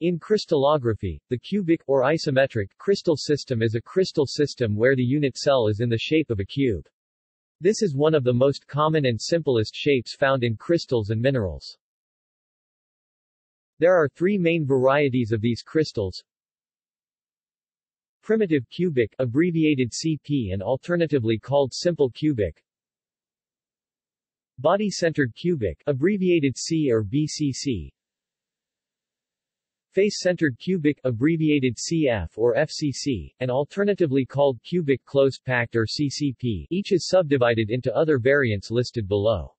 In crystallography, the cubic, or isometric, crystal system is a crystal system where the unit cell is in the shape of a cube. This is one of the most common and simplest shapes found in crystals and minerals. There are three main varieties of these crystals. Primitive cubic, abbreviated CP and alternatively called simple cubic. Body-centered cubic, abbreviated C or BCC. Face-centered cubic, abbreviated CF or FCC, and alternatively called cubic close-packed or CCP, each is subdivided into other variants listed below.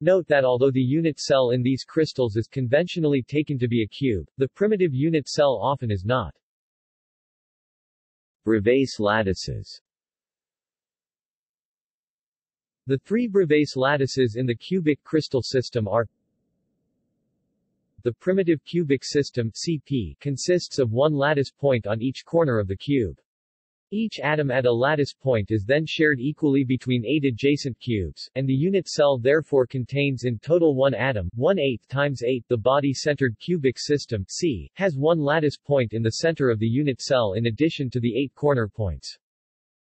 Note that although the unit cell in these crystals is conventionally taken to be a cube, the primitive unit cell often is not. Bravais lattices The three Bravais lattices in the cubic crystal system are the primitive cubic system CP consists of one lattice point on each corner of the cube. Each atom at a lattice point is then shared equally between eight adjacent cubes, and the unit cell therefore contains in total one atom, 1 8 times 8 The body-centered cubic system C, has one lattice point in the center of the unit cell in addition to the eight corner points.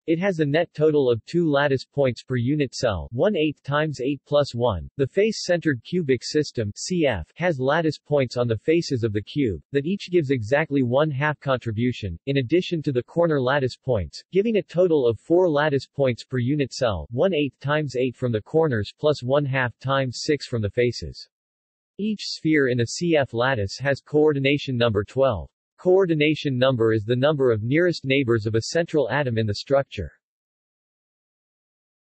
It has a net total of two lattice points per unit cell 1 8 times 8 plus 1. The face-centered cubic system CF has lattice points on the faces of the cube, that each gives exactly one half contribution, in addition to the corner lattice points, giving a total of four lattice points per unit cell 1 8 times 8 from the corners plus 1 half times 6 from the faces. Each sphere in a CF lattice has coordination number 12. Coordination number is the number of nearest neighbors of a central atom in the structure.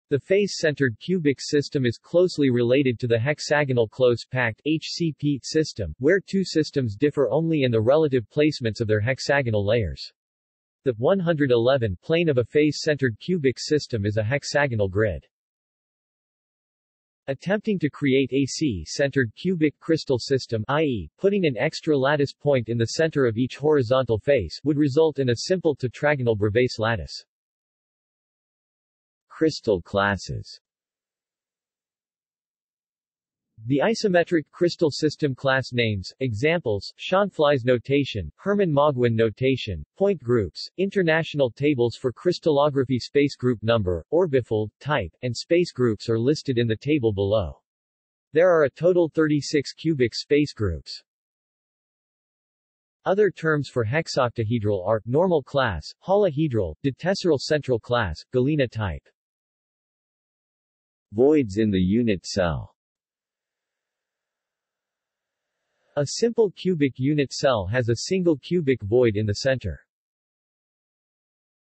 The face-centered cubic system is closely related to the hexagonal close-packed HCP system, where two systems differ only in the relative placements of their hexagonal layers. The 111 plane of a face-centered cubic system is a hexagonal grid. Attempting to create a C-centered cubic crystal system i.e., putting an extra lattice point in the center of each horizontal face would result in a simple tetragonal Bravais lattice. Crystal classes the isometric crystal system class names, examples, Schonflies notation, Hermann-Mauguin notation, point groups, international tables for crystallography space group number, orbifold, type, and space groups are listed in the table below. There are a total 36 cubic space groups. Other terms for hexoctahedral are, normal class, holohedral, ditesseral central class, galena type. Voids in the unit cell A simple cubic unit cell has a single cubic void in the center.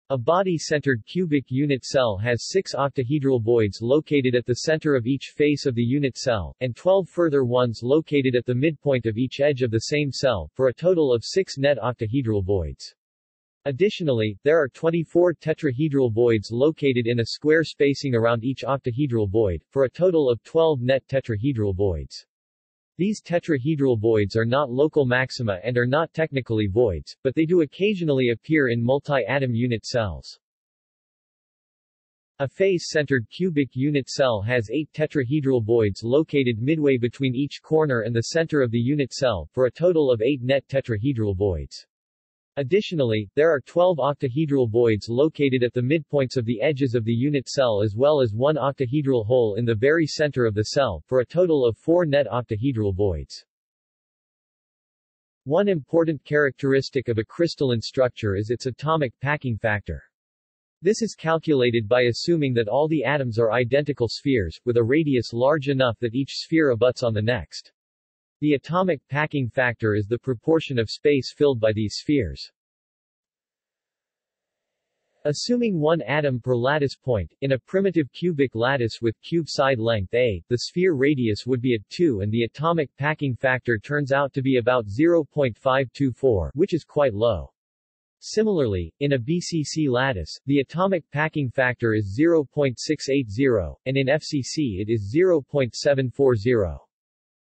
A body-centered cubic unit cell has six octahedral voids located at the center of each face of the unit cell, and 12 further ones located at the midpoint of each edge of the same cell, for a total of six net octahedral voids. Additionally, there are 24 tetrahedral voids located in a square spacing around each octahedral void, for a total of 12 net tetrahedral voids. These tetrahedral voids are not local maxima and are not technically voids, but they do occasionally appear in multi-atom unit cells. A face-centered cubic unit cell has eight tetrahedral voids located midway between each corner and the center of the unit cell, for a total of eight net tetrahedral voids. Additionally, there are 12 octahedral voids located at the midpoints of the edges of the unit cell as well as one octahedral hole in the very center of the cell, for a total of four net octahedral voids. One important characteristic of a crystalline structure is its atomic packing factor. This is calculated by assuming that all the atoms are identical spheres, with a radius large enough that each sphere abuts on the next. The atomic packing factor is the proportion of space filled by these spheres. Assuming one atom per lattice point, in a primitive cubic lattice with cube side length a, the sphere radius would be at 2 and the atomic packing factor turns out to be about 0.524, which is quite low. Similarly, in a BCC lattice, the atomic packing factor is 0.680, and in FCC it is 0.740.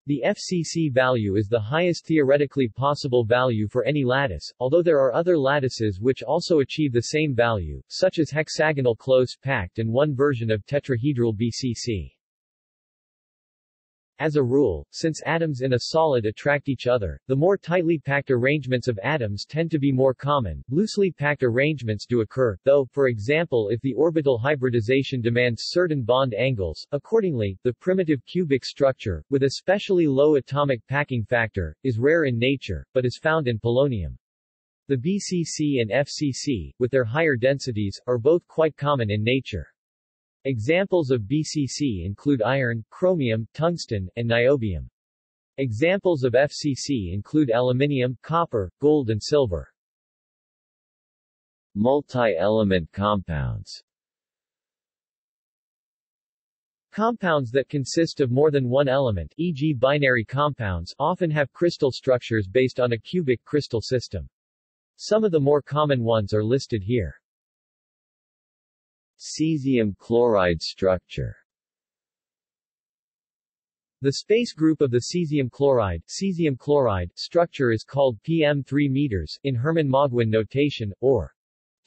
The FCC value is the highest theoretically possible value for any lattice, although there are other lattices which also achieve the same value, such as hexagonal close-packed and one version of tetrahedral BCC. As a rule, since atoms in a solid attract each other, the more tightly packed arrangements of atoms tend to be more common. Loosely packed arrangements do occur, though, for example if the orbital hybridization demands certain bond angles. Accordingly, the primitive cubic structure, with especially low atomic packing factor, is rare in nature, but is found in polonium. The BCC and FCC, with their higher densities, are both quite common in nature. Examples of BCC include iron, chromium, tungsten, and niobium. Examples of FCC include aluminium, copper, gold and silver. Multi-element compounds Compounds that consist of more than one element e.g. binary compounds often have crystal structures based on a cubic crystal system. Some of the more common ones are listed here. Cesium chloride structure the space group of the cesium chloride, cesium chloride structure is called PM3 meters in Hermann-Mauguin notation, or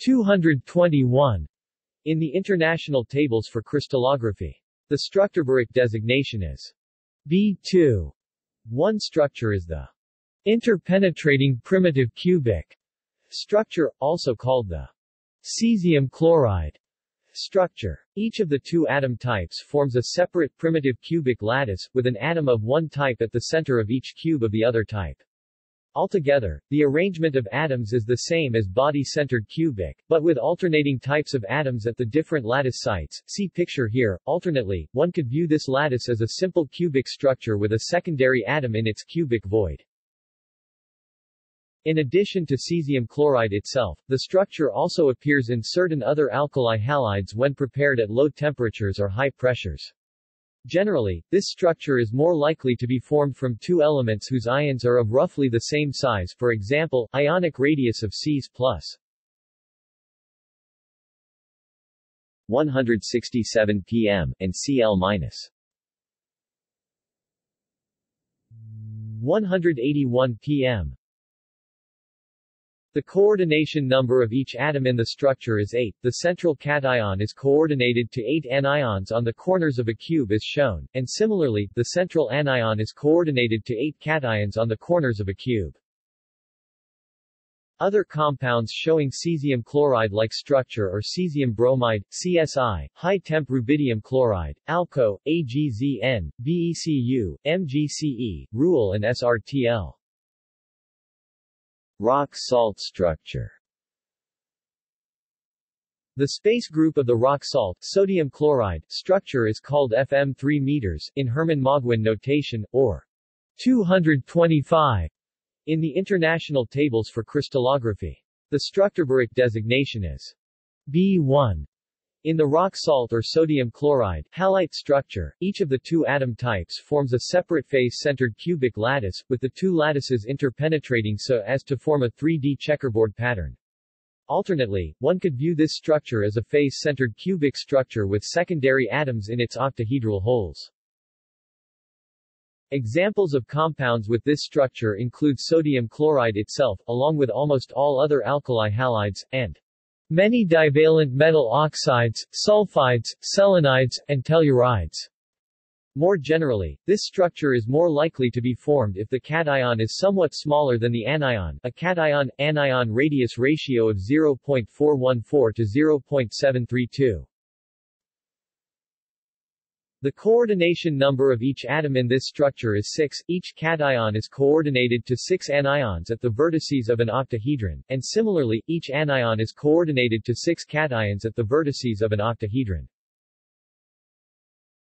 221 in the international tables for crystallography. The Strukturbericht designation is B2. One structure is the interpenetrating primitive cubic structure, also called the cesium chloride Structure. Each of the two atom types forms a separate primitive cubic lattice, with an atom of one type at the center of each cube of the other type. Altogether, the arrangement of atoms is the same as body-centered cubic, but with alternating types of atoms at the different lattice sites. See picture here. Alternately, one could view this lattice as a simple cubic structure with a secondary atom in its cubic void. In addition to cesium chloride itself, the structure also appears in certain other alkali halides when prepared at low temperatures or high pressures. Generally, this structure is more likely to be formed from two elements whose ions are of roughly the same size for example, ionic radius of Cs+. 167 pm, and Cl-. 181 pm the coordination number of each atom in the structure is 8. The central cation is coordinated to 8 anions on the corners of a cube as shown, and similarly, the central anion is coordinated to 8 cations on the corners of a cube. Other compounds showing cesium chloride-like structure are cesium bromide, CSI, high-temp rubidium chloride, ALCO, AGZN, BECU, MGCE, RUL and SRTL. Rock salt structure the space group of the rock salt sodium chloride structure is called FM3 meters in Hermann-Mauguin notation, or 225 in the international tables for crystallography. The Strukturbericht designation is B1. In the rock salt or sodium chloride halite structure, each of the two atom types forms a separate face-centered cubic lattice, with the two lattices interpenetrating so as to form a 3D checkerboard pattern. Alternately, one could view this structure as a face-centered cubic structure with secondary atoms in its octahedral holes. Examples of compounds with this structure include sodium chloride itself, along with almost all other alkali halides, and Many divalent metal oxides, sulfides, selenides, and tellurides. More generally, this structure is more likely to be formed if the cation is somewhat smaller than the anion a cation-anion radius ratio of 0.414 to 0.732. The coordination number of each atom in this structure is 6, each cation is coordinated to 6 anions at the vertices of an octahedron, and similarly, each anion is coordinated to 6 cations at the vertices of an octahedron.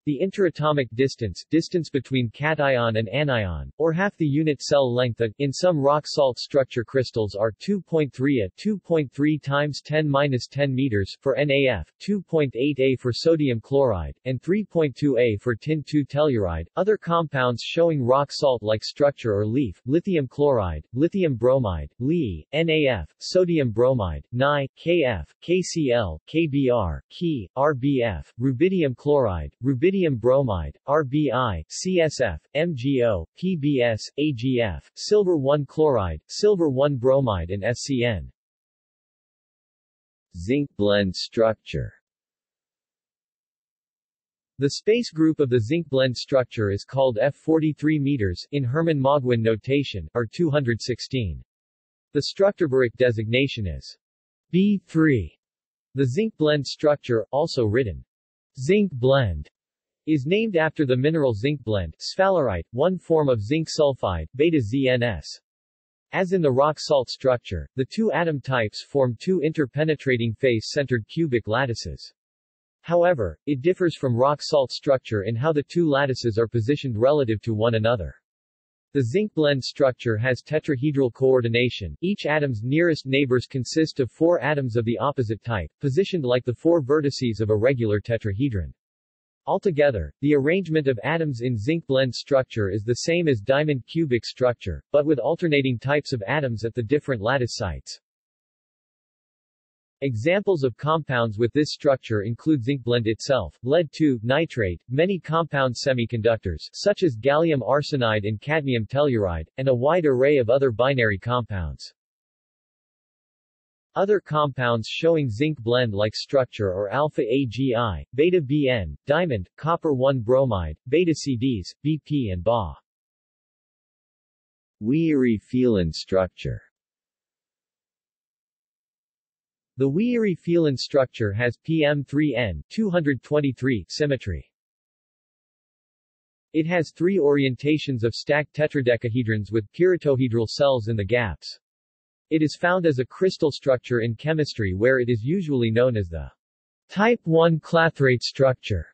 The interatomic distance, distance between cation and anion, or half the unit cell length a, in some rock salt structure crystals are 2.3 a 2.3 times 10 minus 10 meters for NaF, 2.8 a for sodium chloride, and 3.2 a for tin 2 telluride. Other compounds showing rock salt-like structure or leaf, lithium chloride, lithium bromide, Li, NaF, sodium bromide, Ni, Kf, KCl, KBr, Ki, RBF, rubidium chloride, rubidium rubidium bromide, RBI, CSF, MgO, PBS, AGF, silver 1 chloride, silver 1 bromide and SCN. Zinc blende structure The space group of the zinc blende structure is called F43 meters in Hermann Mauguin notation, or 216. The Strukturbericht designation is B3. The zinc blende structure, also written zinc blende, is named after the mineral zinc blende, sphalerite, one form of zinc sulfide, beta-ZNS. As in the rock salt structure, the two atom types form two interpenetrating face-centered cubic lattices. However, it differs from rock salt structure in how the two lattices are positioned relative to one another. The zinc blende structure has tetrahedral coordination. Each atom's nearest neighbors consist of four atoms of the opposite type, positioned like the four vertices of a regular tetrahedron. Altogether, the arrangement of atoms in zinc blende structure is the same as diamond cubic structure, but with alternating types of atoms at the different lattice sites. Examples of compounds with this structure include zinc blende itself, lead-2, nitrate, many compound semiconductors such as gallium arsenide and cadmium telluride, and a wide array of other binary compounds. Other compounds showing zinc blend-like structure are alpha-AgI, beta-BN, diamond, copper-1 bromide, beta-CDs, BP and Ba. Weaire-Phelan structure the Weaire-Phelan structure has PM3N 223 symmetry. It has three orientations of stacked tetradecahedrons with pyritohedral cells in the gaps. It is found as a crystal structure in chemistry where it is usually known as the type 1 clathrate structure.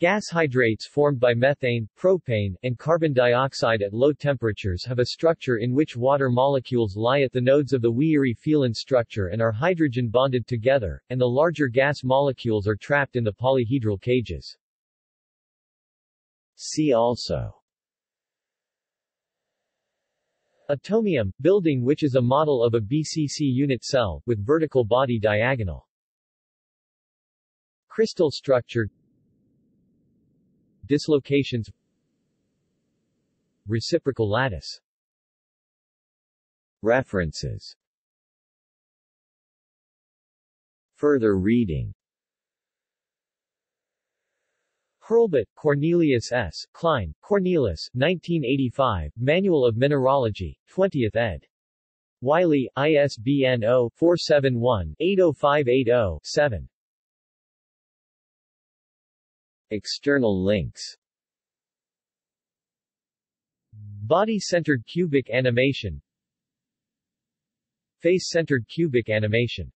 Gas hydrates formed by methane, propane, and carbon dioxide at low temperatures have a structure in which water molecules lie at the nodes of the Weaire-Phelan structure and are hydrogen bonded together, and the larger gas molecules are trapped in the polyhedral cages. See also Atomium, building which is a model of a BCC unit cell, with vertical body diagonal. Crystal structure. Dislocations. Reciprocal lattice. References. Further reading Hurlbut, Cornelius S., Klein, Cornelis, 1985, Manual of Mineralogy, 20th ed. Wiley, ISBN 0-471-80580-7. External links Body-centered cubic animation Face-centered cubic animation